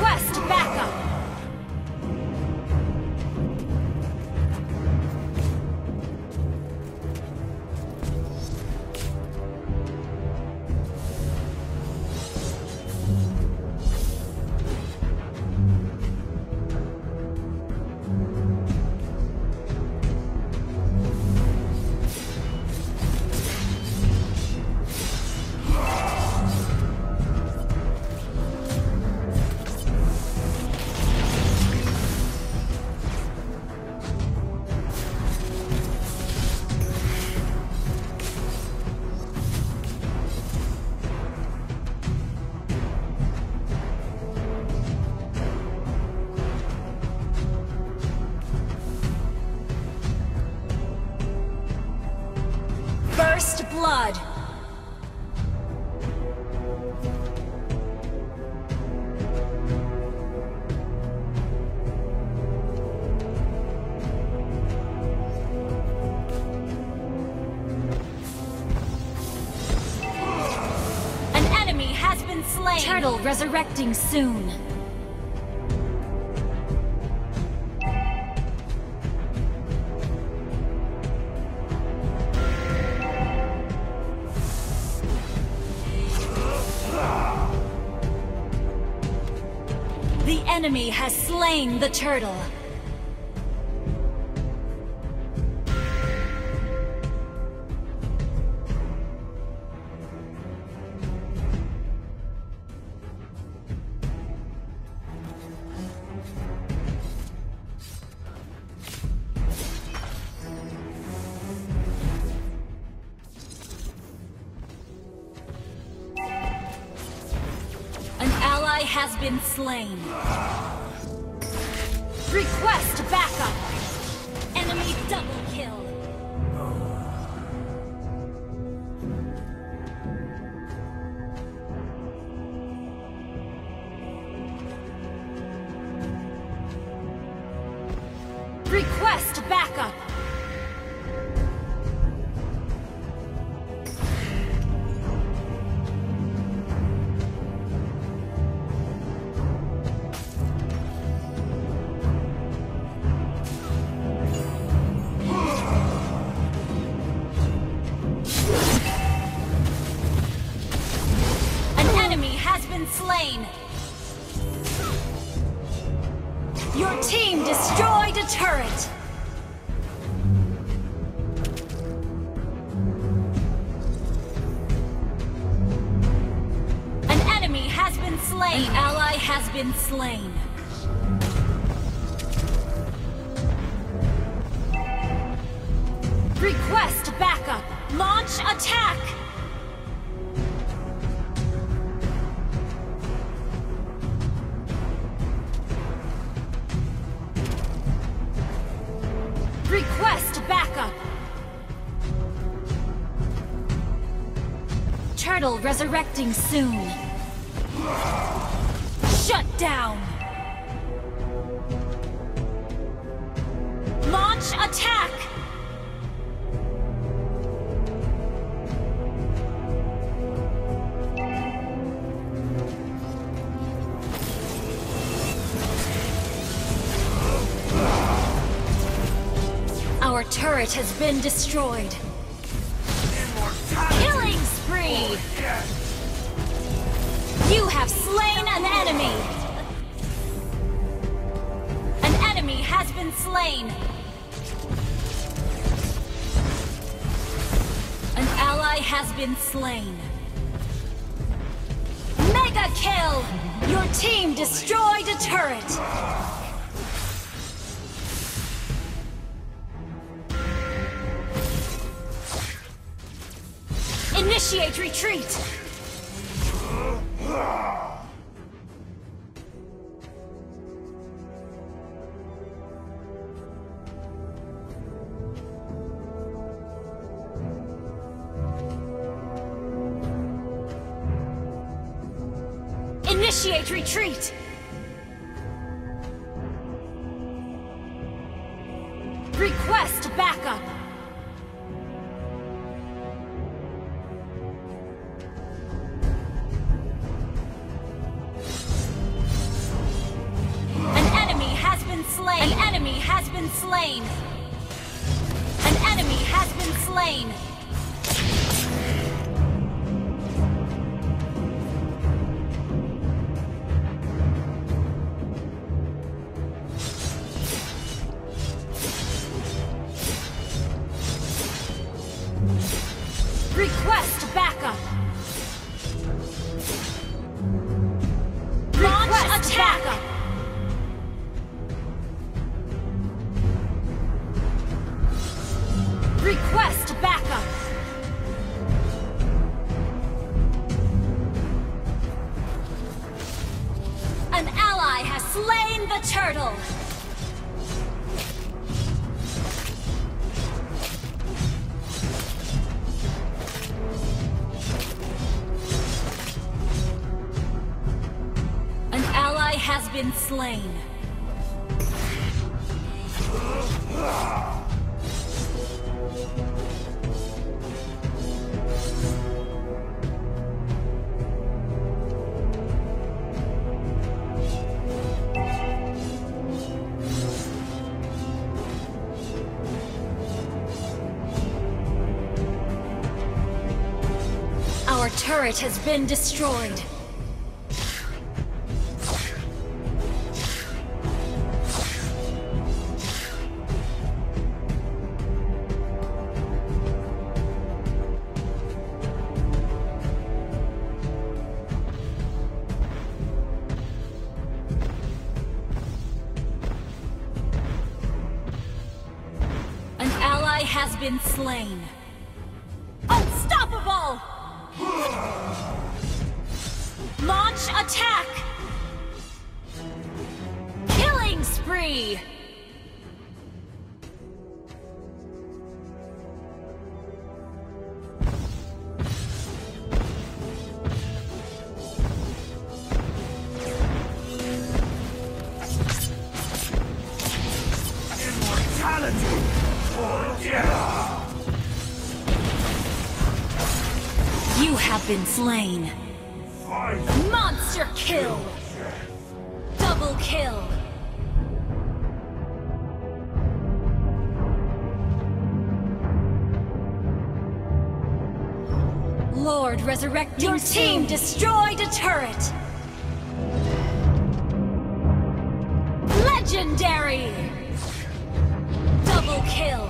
Request First blood! An enemy has been slain! Turtle resurrecting soon. Enemy has slain the turtle. Has been slain. Request backup! Enemy double kill! Request backup! Slain! Your team destroyed a turret! An enemy has been slain! An ally has been slain. Request backup! Launch attack! Resurrecting soon. Shut down! Launch attack! Our turret has been destroyed. have slain an enemy! An enemy has been slain! An ally has been slain! Mega kill! Your team destroyed a turret! Initiate retreat! Initiate retreat! Request backup! An enemy has been slain! An enemy has been slain! An enemy has been slain! Request backup! Launch attack! Request backup! An ally has slain the turtle! Been slain. Our turret has been destroyed. Has been slain. Unstoppable! Launch attack! Killing spree! Been slain. Monster kill! Double kill! Lord resurrecting Your team destroyed a turret! Legendary! Double kill!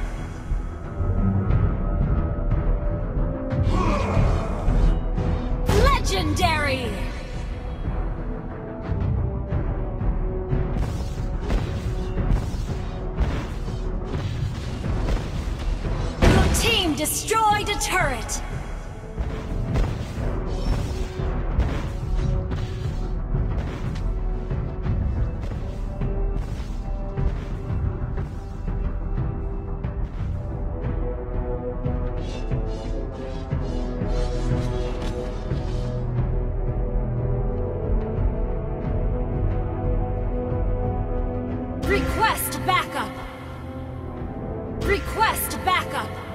Destroyed a turret! Request backup! Request backup!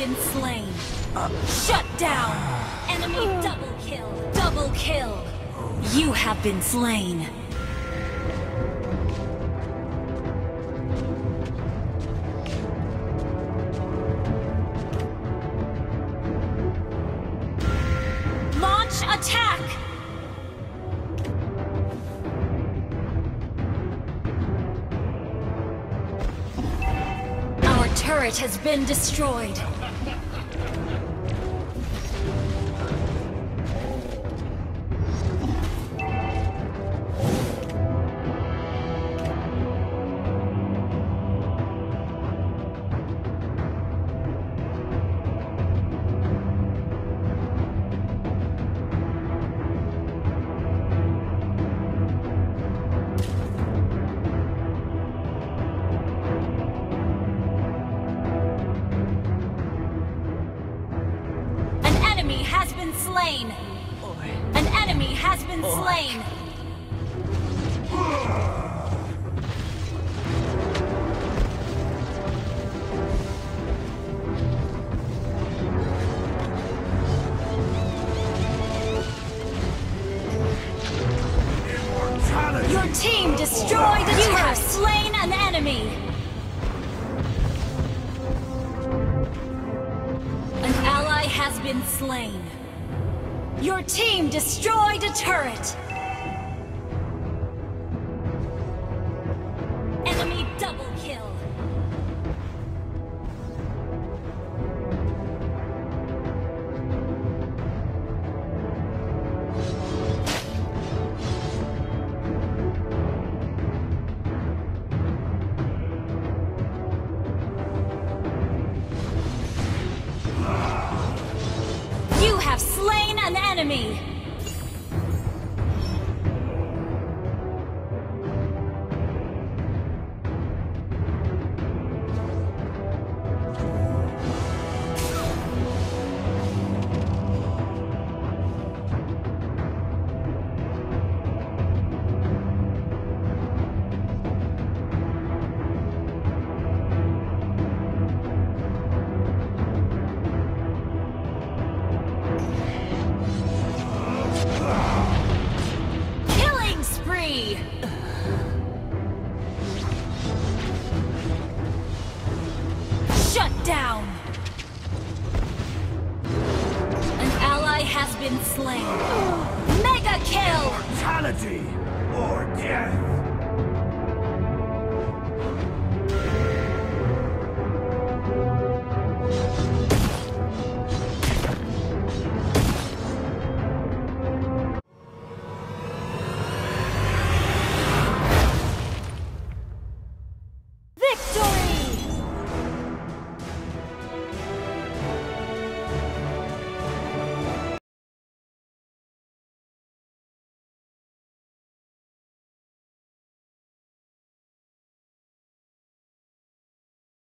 Been slain. Shut down! Enemy double kill! Double kill! You have been slain. Launch attack! Our turret has been destroyed. Team destroyed a You have slain an enemy. An ally has been slain. Your team destroyed a turret.